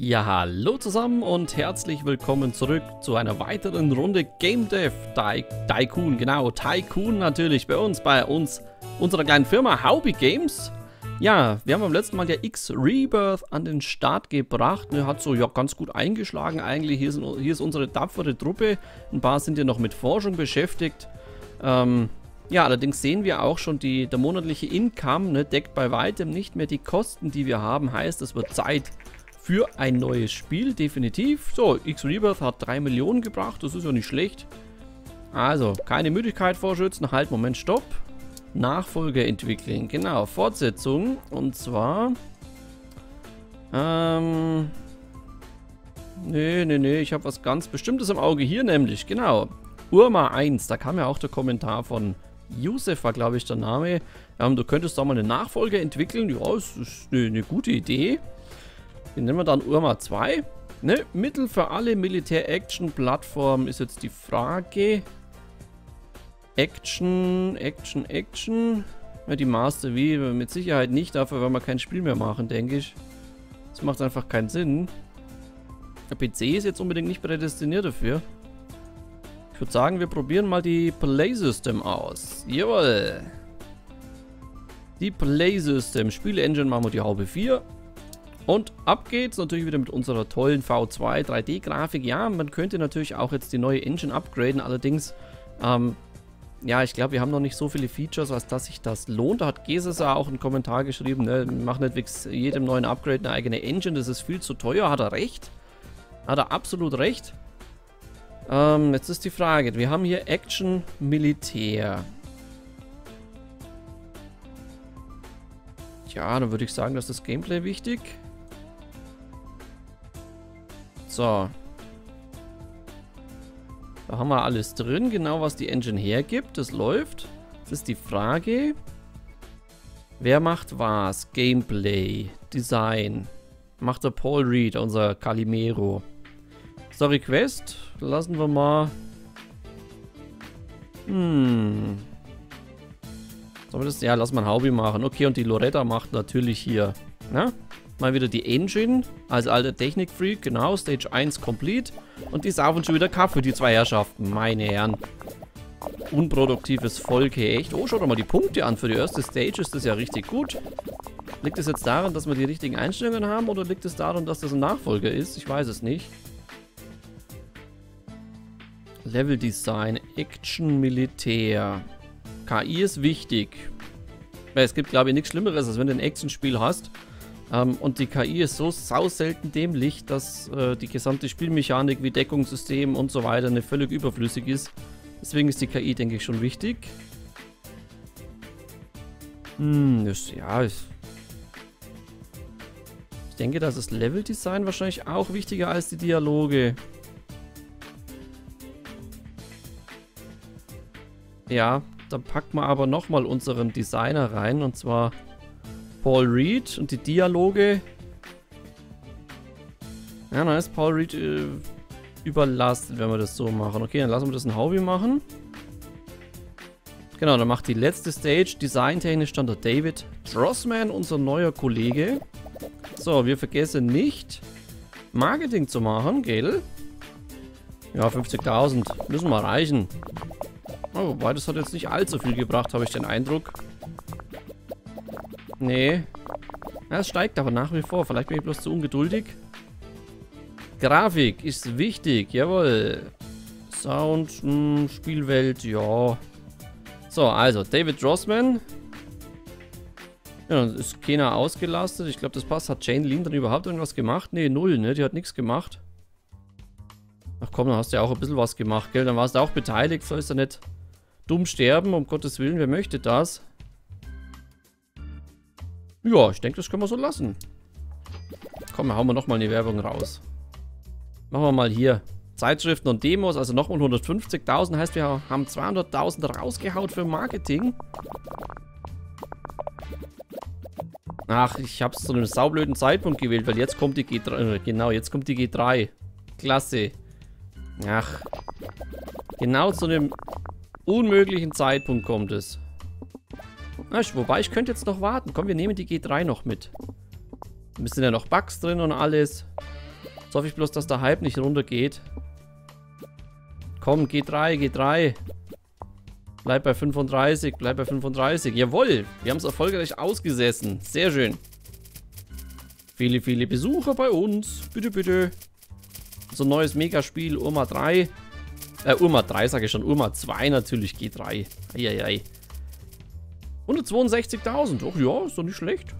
Ja, hallo zusammen und herzlich willkommen zurück zu einer weiteren Runde Game Dev Tycoon, genau, Tycoon natürlich bei uns, bei uns, unserer kleinen Firma Hobby Games. Ja, wir haben beim letzten Mal ja X-Rebirth an den Start gebracht, ne, hat so ja ganz gut eingeschlagen eigentlich, hier, sind, hier ist unsere tapfere Truppe, ein paar sind ja noch mit Forschung beschäftigt. Ähm, ja, allerdings sehen wir auch schon, die, der monatliche Income ne, deckt bei weitem nicht mehr die Kosten, die wir haben, heißt es wird Zeit für ein neues Spiel, definitiv. So, X-Rebirth hat 3 Millionen gebracht, das ist ja nicht schlecht. Also, keine Müdigkeit vorschützen, halt, Moment, stopp. Nachfolger entwickeln, genau, Fortsetzung. Und zwar... Ähm... Nee, nee, nee, ich habe was ganz Bestimmtes im Auge hier nämlich, genau. Urma 1, da kam ja auch der Kommentar von Yusef, war glaube ich der Name. Ähm, du könntest da mal eine Nachfolge entwickeln. Ja, das ist eine, eine gute Idee. Den nennen wir dann Urma 2. Ne? Mittel für alle Militär-Action-Plattformen ist jetzt die Frage. Action, Action, Action. Ja, die Master V mit Sicherheit nicht, dafür werden wir kein Spiel mehr machen, denke ich. Das macht einfach keinen Sinn. Der PC ist jetzt unbedingt nicht prädestiniert dafür. Ich würde sagen, wir probieren mal die Play System aus. Jawohl. Die Play System. Spiele-Engine machen wir die Haube 4. Und ab geht's natürlich wieder mit unserer tollen V2 3D-Grafik. Ja, man könnte natürlich auch jetzt die neue Engine upgraden, allerdings, ähm, ja, ich glaube, wir haben noch nicht so viele Features, als dass sich das lohnt. Da hat Gesesa auch einen Kommentar geschrieben, ne, mach nicht jedem neuen Upgrade eine eigene Engine, das ist viel zu teuer. Hat er recht? Hat er absolut recht. Ähm, jetzt ist die Frage, wir haben hier Action Militär. Tja, dann würde ich sagen, dass das Gameplay wichtig. So. Da haben wir alles drin, genau was die Engine hergibt. Das läuft. Jetzt ist die Frage, wer macht was? Gameplay, Design. Macht der Paul Reed, unser Calimero. Story Quest, lassen wir mal... Hm. Sollen wir das? Ja, lass mal ein Hobby machen. Okay, und die Loretta macht natürlich hier, ne? Mal wieder die Engine als alter Technik-Freak. Genau, Stage 1 complete. Und die saufen schon wieder Kaffee, die zwei Herrschaften. Meine Herren. Unproduktives Volk, hey, echt. Oh, schau doch mal die Punkte an. Für die erste Stage ist das ja richtig gut. Liegt es jetzt daran, dass wir die richtigen Einstellungen haben oder liegt es daran, dass das ein Nachfolger ist? Ich weiß es nicht. Level Design, Action, Militär. KI ist wichtig. Es gibt, glaube ich, nichts Schlimmeres, als wenn du ein Action-Spiel hast ähm, und die KI ist so sau selten dämlich, dass äh, die gesamte Spielmechanik wie Deckungssystem und so weiter eine völlig überflüssig ist. Deswegen ist die KI, denke ich, schon wichtig. Hm, das, ja, ich, ich denke, dass das Leveldesign wahrscheinlich auch wichtiger als die Dialoge. Ja, dann packen wir aber nochmal unseren Designer rein und zwar Paul Reed und die Dialoge. Ja, dann ist Paul Reed äh, überlastet, wenn wir das so machen. Okay, dann lassen wir das ein Hobby machen. Genau, dann macht die letzte Stage designtechnisch dann der David Drossman, unser neuer Kollege. So, wir vergessen nicht, Marketing zu machen, gell? Ja, 50.000 müssen wir reichen. Oh, wobei das hat jetzt nicht allzu viel gebracht, habe ich den Eindruck. Nee. Ja, es steigt aber nach wie vor. Vielleicht bin ich bloß zu ungeduldig. Grafik ist wichtig. Jawohl. Sound, mh, hm, Spielwelt, ja. So, also David Drossman. Ja, ist keiner ausgelastet. Ich glaube, das passt. Hat Jane Linden überhaupt irgendwas gemacht? Nee, null, ne? Die hat nichts gemacht. Ach komm, dann hast du ja auch ein bisschen was gemacht, gell? Dann warst du auch beteiligt. Soll ist er nicht dumm sterben, um Gottes Willen. Wer möchte das? Ja, ich denke, das können wir so lassen. Komm, hauen wir nochmal eine Werbung raus. Machen wir mal hier. Zeitschriften und Demos, also nochmal 150.000. Heißt, wir haben 200.000 rausgehaut für Marketing. Ach, ich habe es zu einem saublöden Zeitpunkt gewählt, weil jetzt kommt die G3. Äh, genau, jetzt kommt die G3. Klasse. Ach. Genau zu einem unmöglichen Zeitpunkt kommt es. Wobei, ich könnte jetzt noch warten. Komm, wir nehmen die G3 noch mit. Ein bisschen ja noch Bugs drin und alles. Jetzt hoffe ich bloß, dass der Hype nicht runtergeht. Komm, G3, G3. Bleib bei 35, bleib bei 35. Jawohl, wir haben es erfolgreich ausgesessen. Sehr schön. Viele, viele Besucher bei uns. Bitte, bitte. So ein neues Megaspiel, Urma 3. Äh, Urma 3 sage ich schon. Urma 2 natürlich, G3. Eieiei. 162.000. Och ja, ist doch nicht schlecht.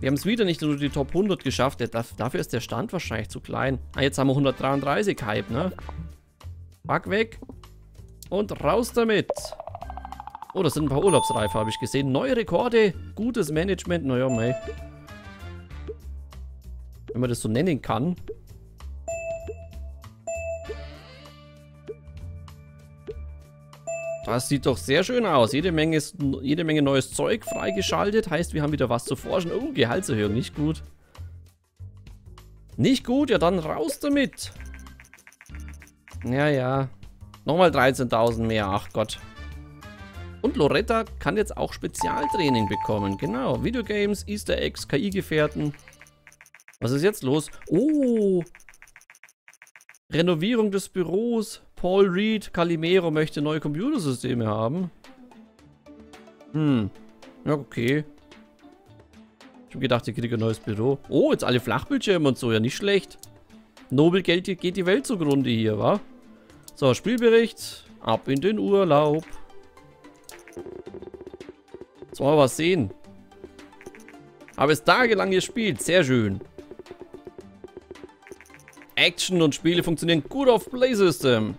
Wir haben es wieder nicht unter die Top 100 geschafft. dafür ist der Stand wahrscheinlich zu klein. Ah, jetzt haben wir 133 Hype, ne? Back weg. Und raus damit. Oh, das sind ein paar Urlaubsreife, habe ich gesehen. Neue Rekorde, gutes Management. Naja, mei. Wenn man das so nennen kann. Das sieht doch sehr schön aus. Jede Menge, jede Menge neues Zeug freigeschaltet. Heißt, wir haben wieder was zu forschen. Oh, Gehaltserhöhung. Nicht gut. Nicht gut? Ja, dann raus damit. Ja, ja. Nochmal 13.000 mehr. Ach Gott. Und Loretta kann jetzt auch Spezialtraining bekommen. Genau. Videogames, Easter Eggs, KI-Gefährten. Was ist jetzt los? Oh. Renovierung des Büros. Paul Reed, Calimero möchte neue Computersysteme haben. Hm. Ja, okay. Ich habe gedacht, ich kriege ein neues Büro. Oh, jetzt alle Flachbildschirme und so. Ja, nicht schlecht. Nobelgeld geht die Welt zugrunde hier, wa? So, Spielbericht. Ab in den Urlaub. Jetzt wollen wir was sehen. Habe es tagelang gespielt. Sehr schön. Action und Spiele funktionieren gut auf Play System.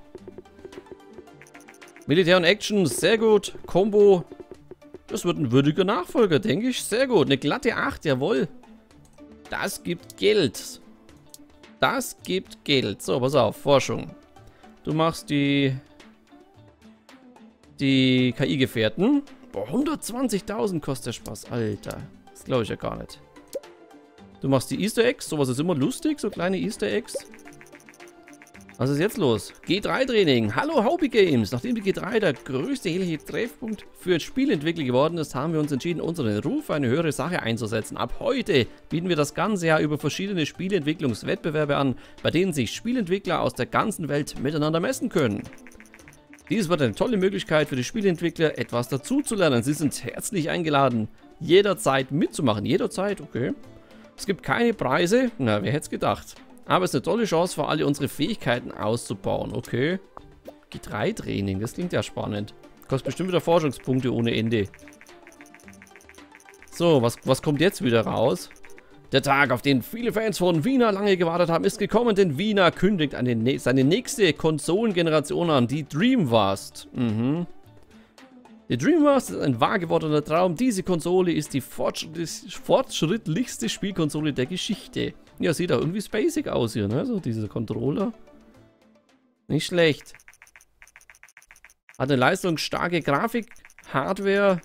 Militär und Action, sehr gut. Combo, das wird ein würdiger Nachfolger, denke ich. Sehr gut. Eine glatte 8, jawohl. Das gibt Geld. Das gibt Geld. So, pass auf, Forschung. Du machst die... Die KI-Gefährten. Boah, 120.000 kostet der Spaß. Alter, das glaube ich ja gar nicht. Du machst die Easter Eggs. Sowas ist immer lustig, so kleine Easter Eggs. Was ist jetzt los? G3-Training. Hallo Hobby Games. Nachdem die G3 der größte jährliche Treffpunkt für Spielentwickler geworden ist, haben wir uns entschieden, unseren Ruf für eine höhere Sache einzusetzen. Ab heute bieten wir das ganze Jahr über verschiedene Spieleentwicklungswettbewerbe an, bei denen sich Spielentwickler aus der ganzen Welt miteinander messen können. Dies wird eine tolle Möglichkeit für die Spielentwickler, etwas dazuzulernen. Sie sind herzlich eingeladen, jederzeit mitzumachen. Jederzeit, okay. Es gibt keine Preise. Na, wer hätte es gedacht. Aber es ist eine tolle Chance für alle unsere Fähigkeiten auszubauen. Okay. G3-Training, das klingt ja spannend. Kostet bestimmt wieder Forschungspunkte ohne Ende. So, was, was kommt jetzt wieder raus? Der Tag, auf den viele Fans von Wiener lange gewartet haben, ist gekommen, denn Wiener kündigt eine, seine nächste Konsolengeneration an, die Dreamcast. Mhm. Die Dreamcast ist ein wahr gewordener Traum. Diese Konsole ist die fortschrittlichste Spielkonsole der Geschichte. Ja, sieht auch irgendwie spacig aus hier, ne? So diese Controller. Nicht schlecht. Hat eine leistungsstarke Grafik, Hardware.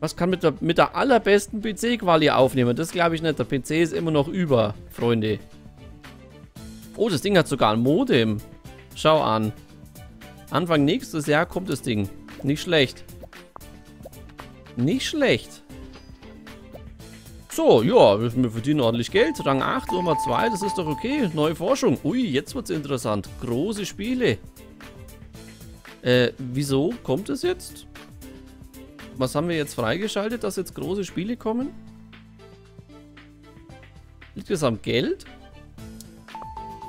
Was kann mit der, mit der allerbesten PC-Quali aufnehmen? Das glaube ich nicht. Der PC ist immer noch über, Freunde. Oh, das Ding hat sogar ein Modem. Schau an. Anfang nächstes Jahr kommt das Ding. Nicht schlecht. Nicht schlecht. So, ja, wir verdienen ordentlich Geld. Rang 8, Nummer 2, das ist doch okay. Neue Forschung. Ui, jetzt wird es interessant. Große Spiele. Äh, wieso kommt es jetzt? Was haben wir jetzt freigeschaltet, dass jetzt große Spiele kommen? Liegt das am Geld?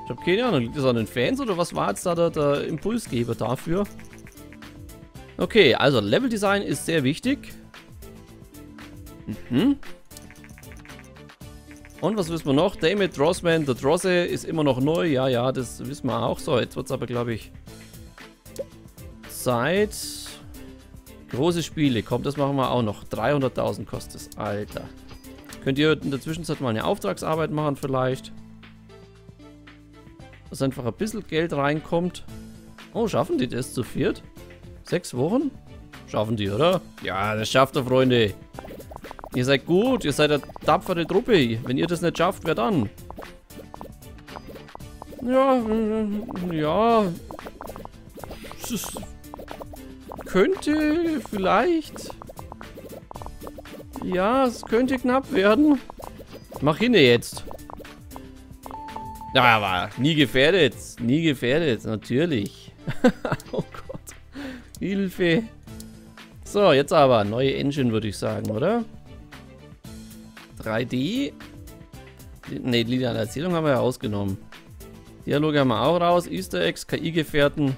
Ich habe keine Ahnung. Liegt das an den Fans oder was war jetzt da der, der Impulsgeber dafür? Okay, also Leveldesign ist sehr wichtig. Mhm. Und was wissen wir noch? David Drossman, der Drosse ist immer noch neu. Ja, ja, das wissen wir auch. So, jetzt wird es aber, glaube ich, Zeit. Große Spiele. Kommt, das machen wir auch noch. 300.000 kostet es. Alter. Könnt ihr in der Zwischenzeit mal eine Auftragsarbeit machen vielleicht? Dass einfach ein bisschen Geld reinkommt. Oh, schaffen die das zu viert? Sechs Wochen? Schaffen die, oder? Ja, das schafft er, Freunde. Ihr seid gut, ihr seid eine tapfere Truppe. Wenn ihr das nicht schafft, wer dann? Ja, äh, ja. Es könnte vielleicht... Ja, es könnte knapp werden. Mach hin jetzt. Ja, aber nie gefährdet. Nie gefährdet, natürlich. oh Gott. Hilfe. So, jetzt aber. Neue Engine, würde ich sagen, oder? 3D. Ne, die Erzählung haben wir ja ausgenommen. Dialoge haben wir auch raus. Easter Eggs, KI-Gefährten.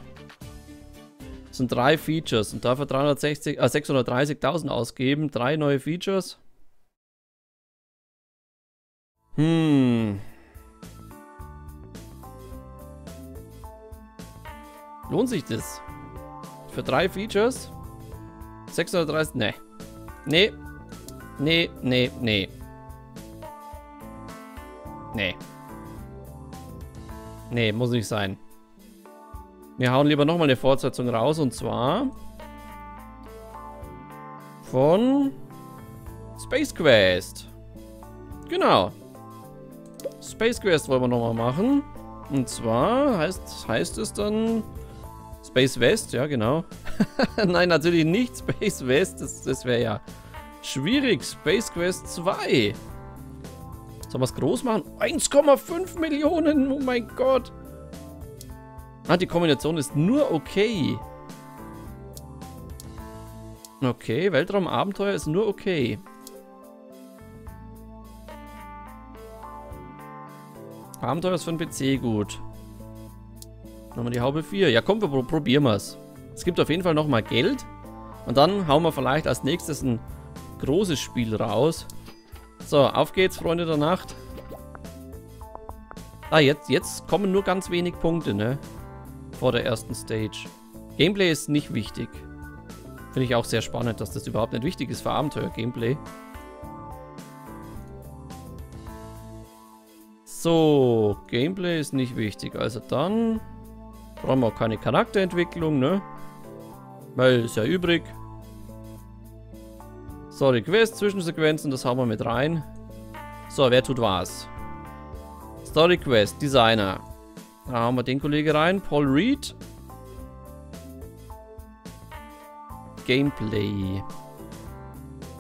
Das sind drei Features und dafür 360, äh, 630.000 ausgeben. Drei neue Features. Hm. Lohnt sich das? Für drei Features? 630? Nee. Nee. Nee, nee, nee. Nee. Nee, muss nicht sein. Wir hauen lieber nochmal eine Fortsetzung raus und zwar von Space Quest. Genau. Space Quest wollen wir nochmal machen. Und zwar heißt, heißt es dann Space West, ja genau. Nein, natürlich nicht Space West, das, das wäre ja schwierig. Space Quest 2. Sollen wir es groß machen? 1,5 Millionen, oh mein Gott. Ah, die Kombination ist nur okay. Okay, Weltraumabenteuer ist nur okay. Abenteuer ist für den PC gut. Nochmal die Haube 4. Ja komm, wir probieren es. Es gibt auf jeden Fall nochmal Geld. Und dann hauen wir vielleicht als nächstes ein großes Spiel raus. So, auf geht's, Freunde der Nacht. Ah, jetzt, jetzt kommen nur ganz wenig Punkte, ne? Vor der ersten Stage. Gameplay ist nicht wichtig. Finde ich auch sehr spannend, dass das überhaupt nicht wichtig ist für Abenteuer-Gameplay. So, Gameplay ist nicht wichtig. Also dann brauchen wir auch keine Charakterentwicklung, ne? Weil ist ja übrig. So, Request, Zwischensequenzen, das haben wir mit rein. So, wer tut was? Story Quest, Designer. Da haben wir den Kollege rein. Paul Reed. Gameplay.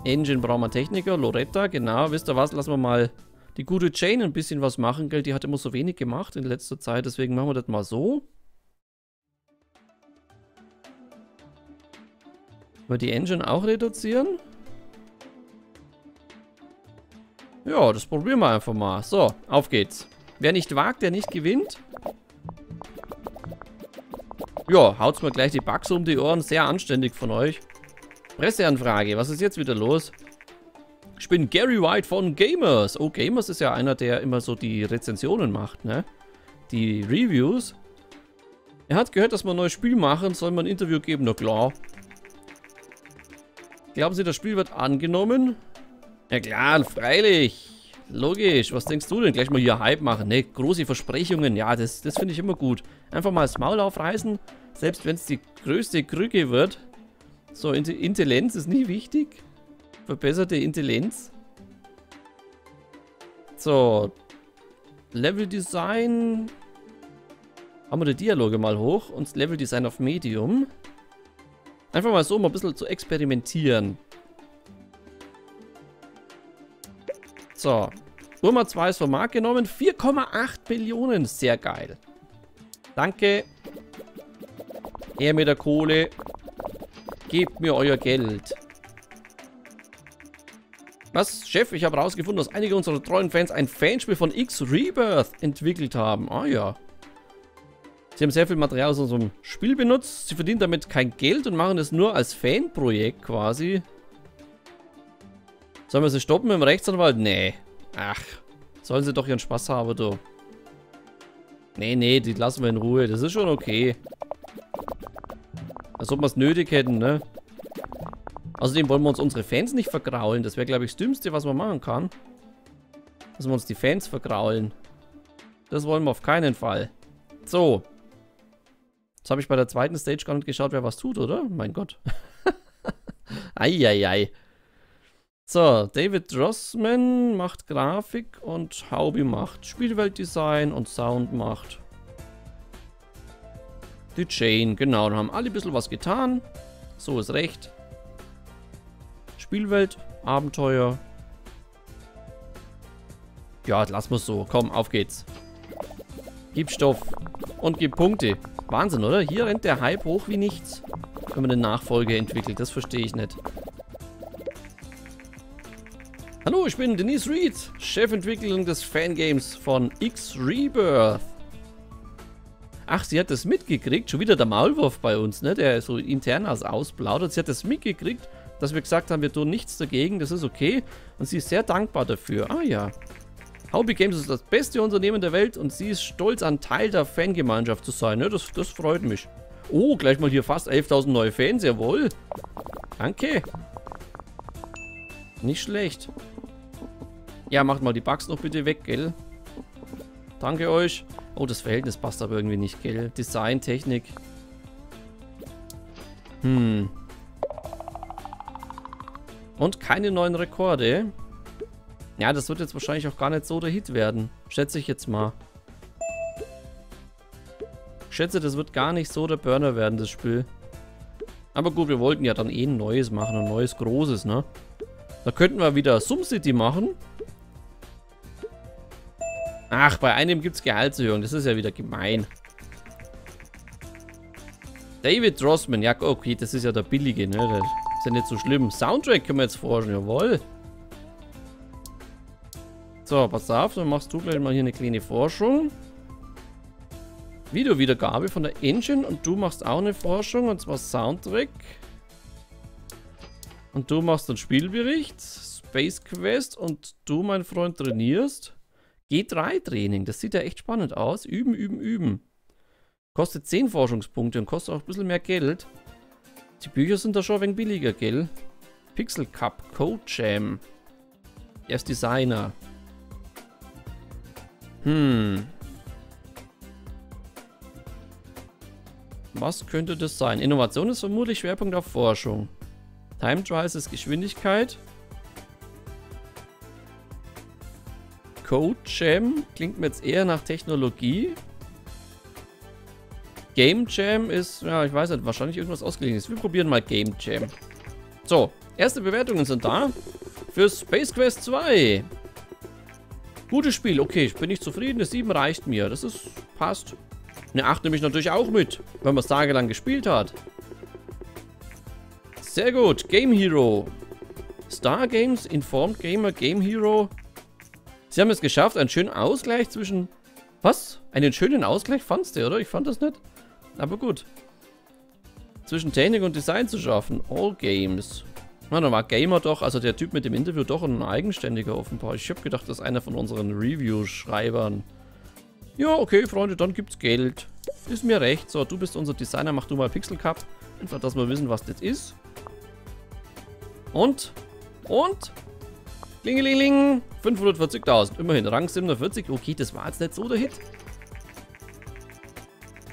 Engine brauchen wir Techniker. Loretta, genau. Wisst ihr was? Lassen wir mal die gute Jane ein bisschen was machen, gell? Die hat immer so wenig gemacht in letzter Zeit. Deswegen machen wir das mal so. Wollen wir die Engine auch reduzieren? Ja, das probieren wir einfach mal. So, auf geht's. Wer nicht wagt, der nicht gewinnt. Ja, haut's mir gleich die Bugs um die Ohren. Sehr anständig von euch. Presseanfrage. Was ist jetzt wieder los? Ich bin Gary White von Gamers. Oh, Gamers ist ja einer, der immer so die Rezensionen macht, ne? Die Reviews. Er hat gehört, dass wir ein neues Spiel machen. Soll man ein Interview geben? Na klar. Glauben Sie, das Spiel wird angenommen? Ja klar, freilich. Logisch. Was denkst du denn? Gleich mal hier Hype machen. Ne, große Versprechungen. Ja, das, das finde ich immer gut. Einfach mal das Maul aufreißen. Selbst wenn es die größte Krücke wird. So, Intelligenz ist nie wichtig. Verbesserte Intelligenz. So. Level Design. Haben wir die Dialoge mal hoch. Und Level Design auf Medium. Einfach mal so, um ein bisschen zu experimentieren. So. Urma 2 ist vom Markt genommen. 4,8 Millionen. Sehr geil. Danke. Her mit der Kohle. Gebt mir euer Geld. Was? Chef, ich habe herausgefunden, dass einige unserer treuen Fans ein Fanspiel von X Rebirth entwickelt haben. Ah ja. Sie haben sehr viel Material aus unserem Spiel benutzt. Sie verdienen damit kein Geld und machen es nur als Fanprojekt quasi. Sollen wir sie stoppen im Rechtsanwalt? Nee. Ach, sollen sie doch ihren Spaß haben, du. Nee, nee, die lassen wir in Ruhe. Das ist schon okay. Als ob wir es nötig hätten, ne? Außerdem wollen wir uns unsere Fans nicht vergraulen. Das wäre, glaube ich, das Dümmste, was man machen kann. Dass wir uns die Fans vergraulen. Das wollen wir auf keinen Fall. So. Jetzt habe ich bei der zweiten Stage gar nicht geschaut, wer was tut, oder? Mein Gott. Eieiei. So, David Drossman macht Grafik und Haubi macht Spielweltdesign und Sound macht die Chain. Genau, dann haben alle ein bisschen was getan. So ist recht. Spielwelt, Abenteuer. Ja, lass mal so. Komm, auf geht's. Gib Stoff. Und gib Punkte. Wahnsinn, oder? Hier rennt der Hype hoch wie nichts. Wenn man eine Nachfolge entwickelt. Das verstehe ich nicht. Hallo, ich bin Denise Reed, Chefentwicklerin des Fangames von X-Rebirth. Ach, sie hat das mitgekriegt. Schon wieder der Maulwurf bei uns, ne? Der so intern als ausplaudert. Sie hat das mitgekriegt, dass wir gesagt haben, wir tun nichts dagegen. Das ist okay. Und sie ist sehr dankbar dafür. Ah ja. Hobby Games ist das beste Unternehmen der Welt und sie ist stolz, ein Teil der Fangemeinschaft zu sein. Ne? Das, das freut mich. Oh, gleich mal hier fast 11.000 neue Fans. Jawohl. Danke. Nicht schlecht. Ja, macht mal die Bugs noch bitte weg, gell? Danke euch. Oh, das Verhältnis passt aber irgendwie nicht, gell? Design, Technik. Hm. Und keine neuen Rekorde. Ja, das wird jetzt wahrscheinlich auch gar nicht so der Hit werden. Schätze ich jetzt mal. Ich schätze, das wird gar nicht so der Burner werden, das Spiel. Aber gut, wir wollten ja dann eh ein neues machen, ein neues großes, ne? Da könnten wir wieder SumCity machen. Ach, bei einem gibt es Gehaltserhöhung. Das ist ja wieder gemein. David Drossman. Ja, okay, das ist ja der billige, ne? Das ist ja nicht so schlimm. Soundtrack können wir jetzt forschen, jawohl. So, pass auf, dann machst du gleich mal hier eine kleine Forschung. Videowiedergabe von der Engine und du machst auch eine Forschung und zwar Soundtrack. Und du machst einen Spielbericht, Space Quest und du, mein Freund, trainierst. G3-Training, das sieht ja echt spannend aus. Üben, üben, üben. Kostet 10 Forschungspunkte und kostet auch ein bisschen mehr Geld. Die Bücher sind da schon ein wenig billiger, gell? Pixel Cup, Code Jam. Er ist Designer. Hm. Was könnte das sein? Innovation ist vermutlich Schwerpunkt auf Forschung. Time Trials ist Geschwindigkeit. Code Jam klingt mir jetzt eher nach Technologie. Game Jam ist, ja, ich weiß nicht, wahrscheinlich irgendwas ausgelegtes. Wir probieren mal Game Jam. So, erste Bewertungen sind da. Für Space Quest 2. Gutes Spiel, okay, ich bin nicht zufrieden. Eine 7 reicht mir. Das ist, passt. Eine 8 nehme ich natürlich auch mit, wenn man es tagelang gespielt hat. Sehr gut. Game Hero. Star Games, Informed Gamer, Game Hero. Sie haben es geschafft, einen schönen Ausgleich zwischen... Was? Einen schönen Ausgleich fandst du, oder? Ich fand das nicht. Aber gut. Zwischen Technik und Design zu schaffen. All Games. Na, dann war Gamer doch, also der Typ mit dem Interview, doch ein eigenständiger offenbar. Ich habe gedacht, das ist einer von unseren Review-Schreibern. Ja, okay, Freunde, dann gibt's Geld. Ist mir recht. So, du bist unser Designer, mach du mal Pixel Cup. Einfach, dass wir wissen, was das ist. Und? Und? Klingelingeling. 540.000. Immerhin. Rang 47. Okay, das war jetzt nicht so der Hit.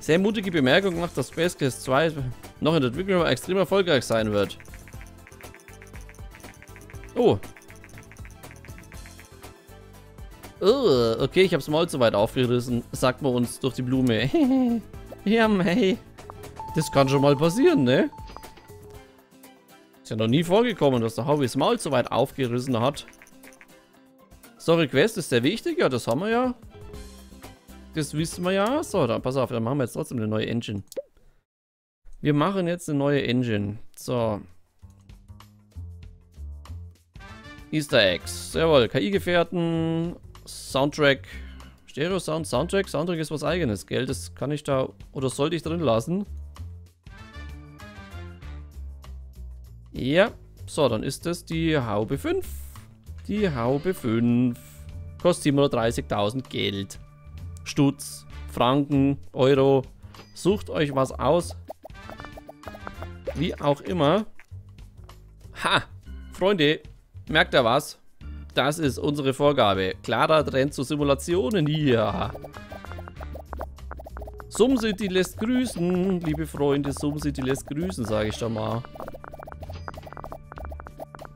Sehr mutige Bemerkung macht, dass Space Quest 2 noch in der Entwicklung extrem erfolgreich sein wird. Oh. Oh, okay, ich hab's Maul zu weit aufgerissen, sagt man uns durch die Blume. ja, mei. Das kann schon mal passieren, ne? Ist ja noch nie vorgekommen, dass der Hobby das Maul zu weit aufgerissen hat. Story Quest ist sehr wichtig, ja, das haben wir ja. Das wissen wir ja. So, dann pass auf, dann machen wir jetzt trotzdem eine neue Engine. Wir machen jetzt eine neue Engine. So. Easter Eggs. Jawohl, KI-Gefährten, Soundtrack, Stereo-Sound, Soundtrack. Soundtrack ist was eigenes, gell? Das kann ich da, oder sollte ich drin lassen? Ja. So, dann ist das die Haube 5. Die Haube 5. Kostet 730.000 Geld. Stutz, Franken, Euro. Sucht euch was aus. Wie auch immer. Ha! Freunde, merkt ihr was? Das ist unsere Vorgabe. Klarer Trend zu Simulationen hier. SumCity lässt grüßen, liebe Freunde. SumCity lässt grüßen, sage ich da mal.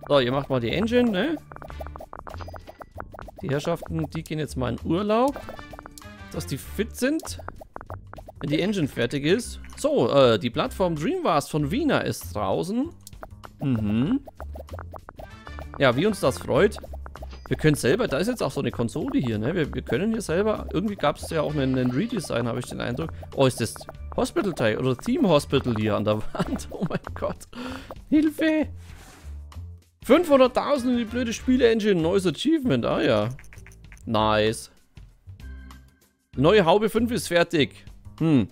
So, ihr macht mal die Engine, ne? Die Herrschaften, die gehen jetzt mal in Urlaub. Dass die fit sind. Wenn die Engine fertig ist. So, äh, die Plattform Dreamvast von Wiener ist draußen. Mhm. Ja, wie uns das freut. Wir können selber, da ist jetzt auch so eine Konsole hier, ne? Wir, wir können hier selber, irgendwie gab es ja auch einen, einen Redesign, habe ich den Eindruck. Oh, ist das Hospital-Teil oder Theme Hospital hier an der Wand? Oh mein Gott. Hilfe! 500.000 in die blöde Spiele-Engine, neues Achievement, ah ja. Nice. Neue Haube 5 ist fertig. Hm.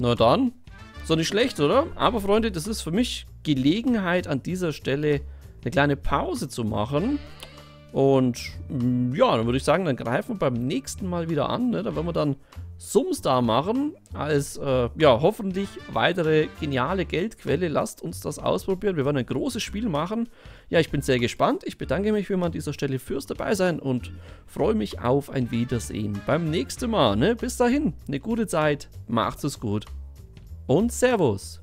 Na dann. Doch nicht schlecht, oder? Aber Freunde, das ist für mich Gelegenheit an dieser Stelle eine kleine Pause zu machen. Und mm, ja, dann würde ich sagen, dann greifen wir beim nächsten Mal wieder an. Ne? Da werden wir dann Sumstar machen als äh, ja hoffentlich weitere geniale Geldquelle. Lasst uns das ausprobieren. Wir werden ein großes Spiel machen. Ja, ich bin sehr gespannt. Ich bedanke mich wie immer an dieser Stelle fürs dabei sein und freue mich auf ein Wiedersehen beim nächsten Mal. Ne? Bis dahin, eine gute Zeit, macht's es gut und Servus.